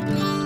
Bye.